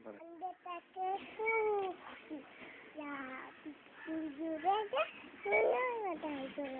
頑張れ。て、そんなの大丈夫。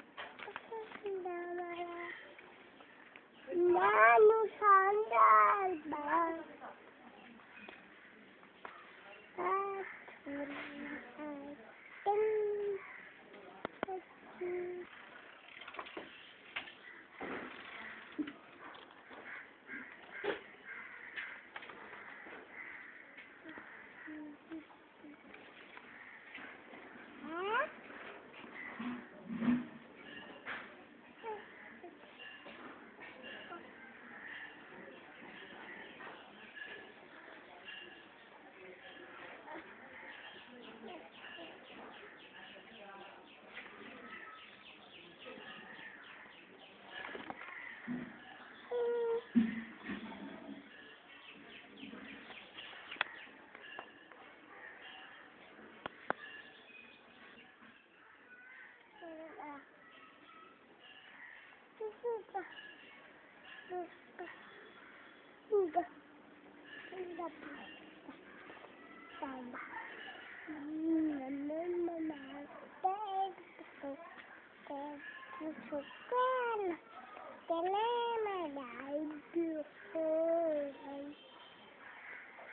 cái này mà đại được rồi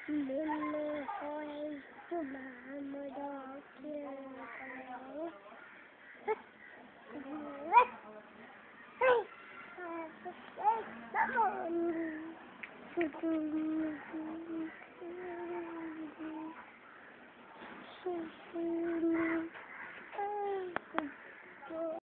mình mơ hoài cho mà mơ đó kia Thank you.